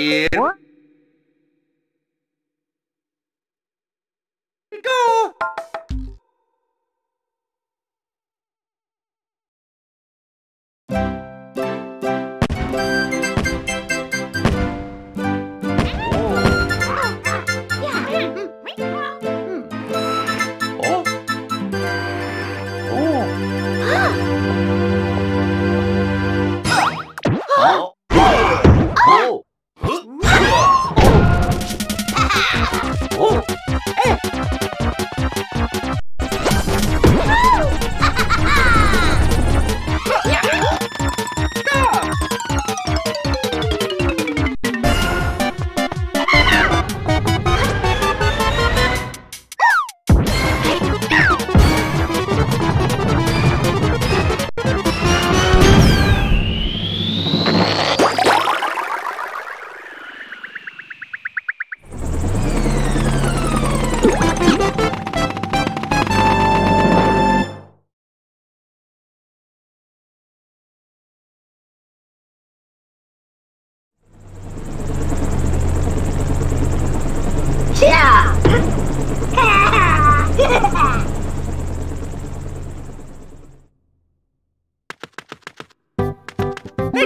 here. What?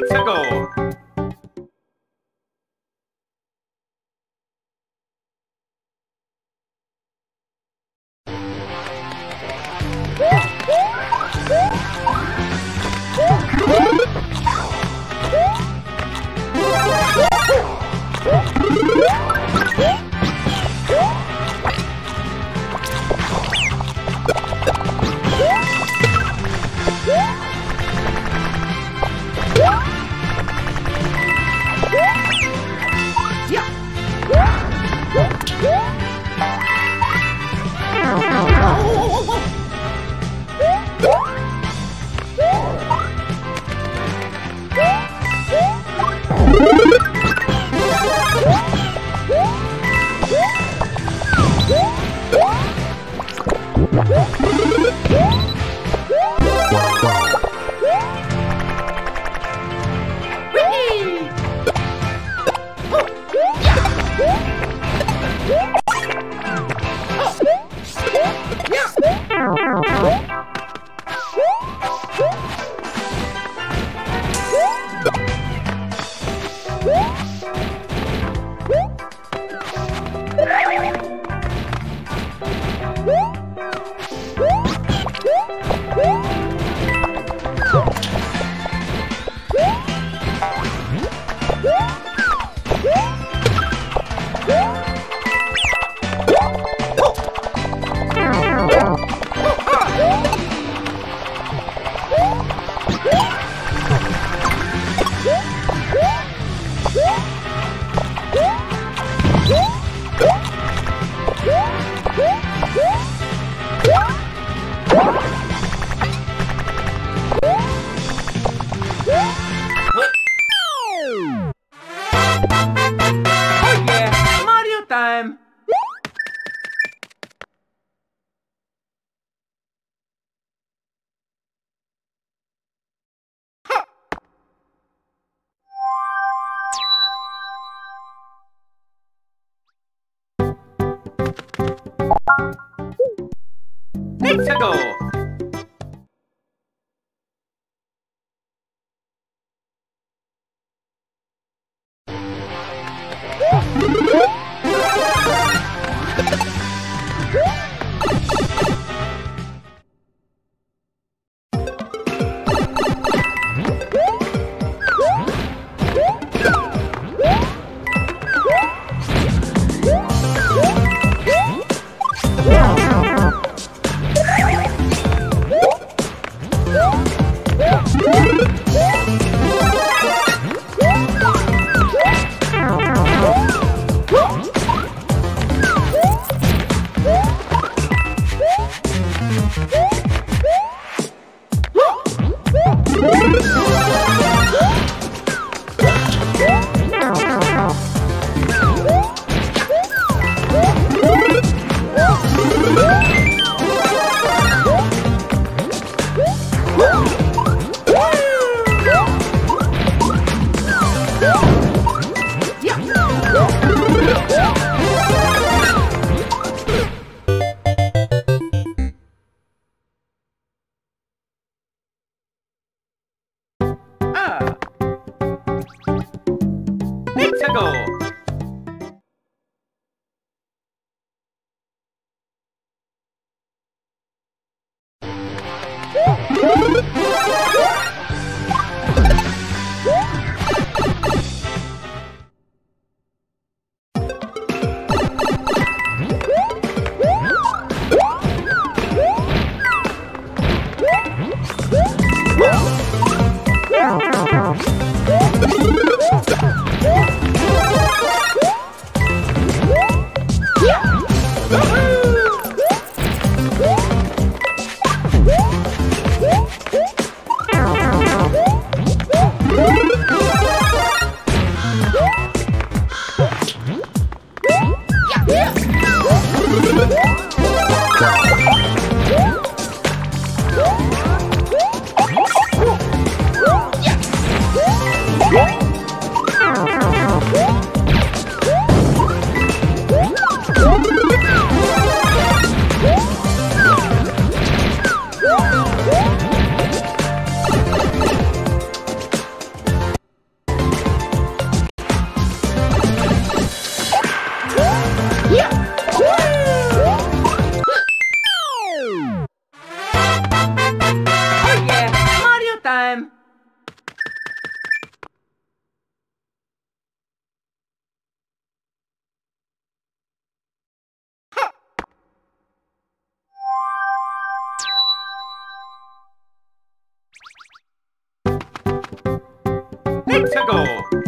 Go. 佐藤 Oh! go.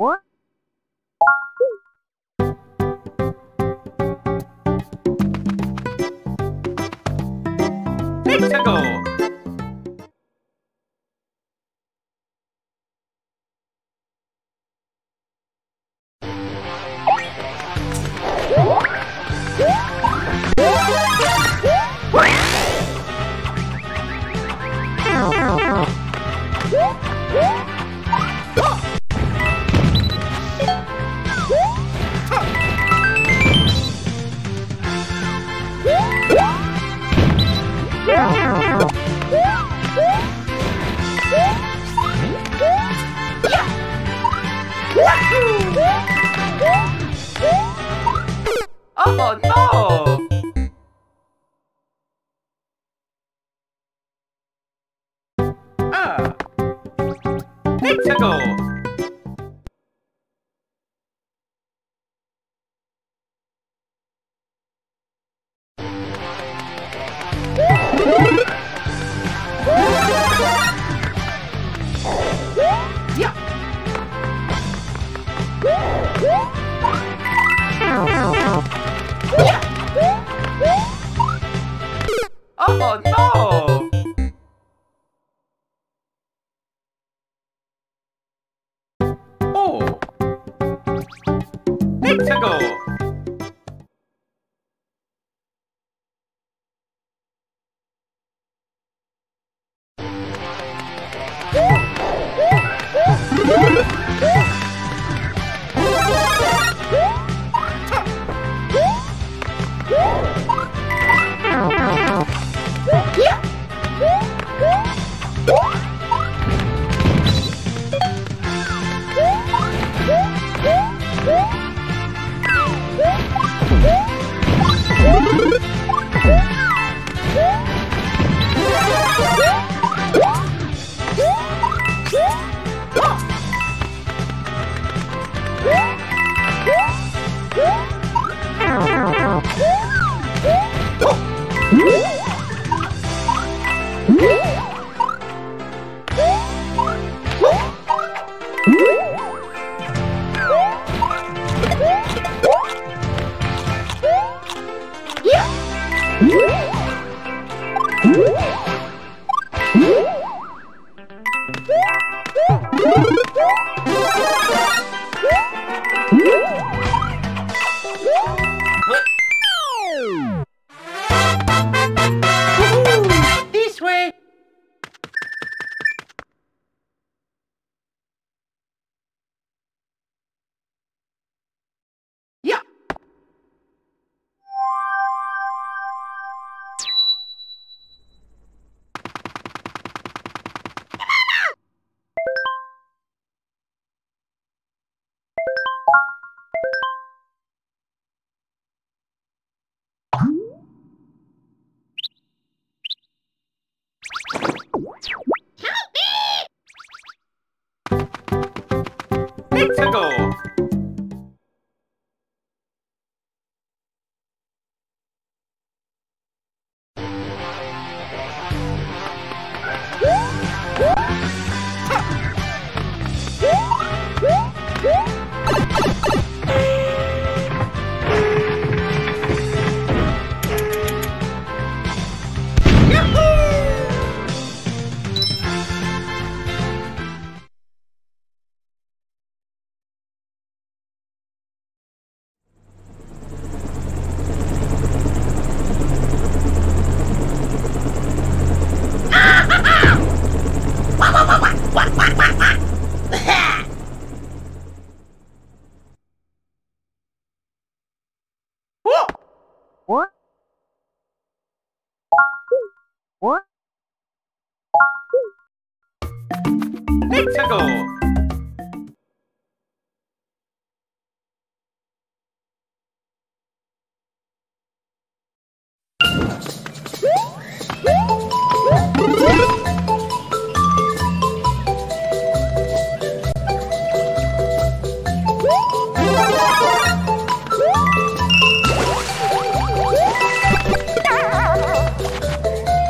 What? Go. Oh no! Woo! Woo! tickle.